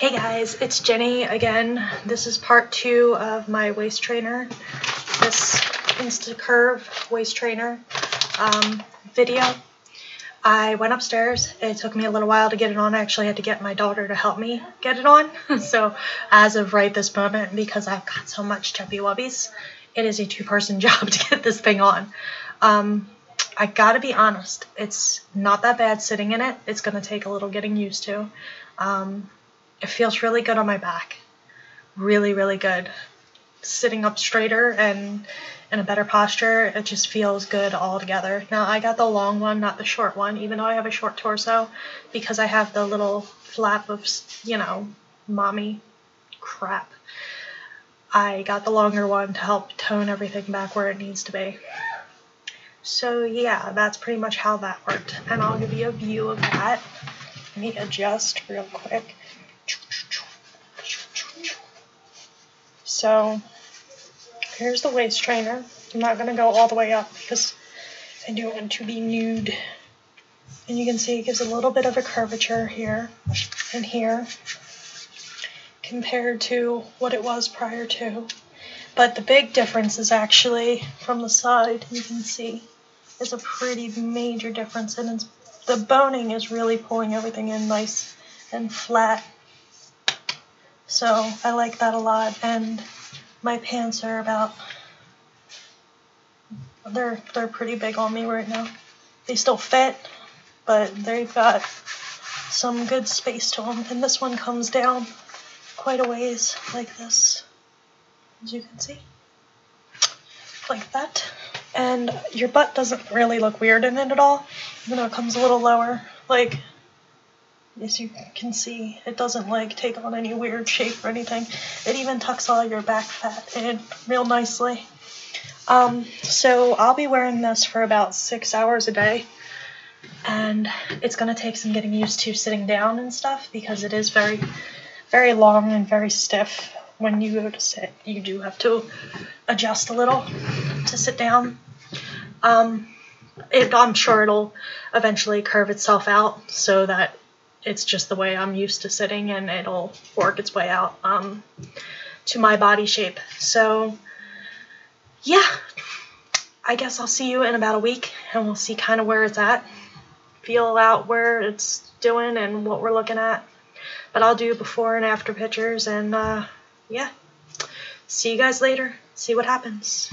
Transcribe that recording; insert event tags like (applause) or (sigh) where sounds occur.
Hey guys, it's Jenny again. This is part two of my waist trainer, this InstaCurve waist trainer um, video. I went upstairs. It took me a little while to get it on. I actually had to get my daughter to help me get it on. (laughs) so as of right this moment, because I've got so much chubby wubbies, it is a two-person (laughs) job to get this thing on. Um, I gotta be honest, it's not that bad sitting in it. It's gonna take a little getting used to. Um, it feels really good on my back. Really, really good. Sitting up straighter and in a better posture, it just feels good all together. Now, I got the long one, not the short one, even though I have a short torso, because I have the little flap of, you know, mommy crap. I got the longer one to help tone everything back where it needs to be. So yeah, that's pretty much how that worked. And I'll give you a view of that. Let me adjust real quick. So here's the waist trainer. I'm not going to go all the way up because I do want to be nude. And you can see it gives a little bit of a curvature here and here compared to what it was prior to. But the big difference is actually from the side, you can see, is a pretty major difference. And the boning is really pulling everything in nice and flat. So I like that a lot. And my pants are about, they're, they're pretty big on me right now. They still fit, but they've got some good space to them. And this one comes down quite a ways like this as you can see. Like that. And your butt doesn't really look weird in it at all, even though it comes a little lower. Like, as you can see, it doesn't like take on any weird shape or anything. It even tucks all your back fat in real nicely. Um, so I'll be wearing this for about six hours a day. And it's going to take some getting used to sitting down and stuff because it is very, very long and very stiff when you go to sit, you do have to adjust a little to sit down. Um, it, I'm sure it'll eventually curve itself out so that it's just the way I'm used to sitting and it'll work its way out um, to my body shape. So, yeah, I guess I'll see you in about a week and we'll see kind of where it's at, feel out where it's doing and what we're looking at. But I'll do before and after pictures and uh, yeah, see you guys later. See what happens.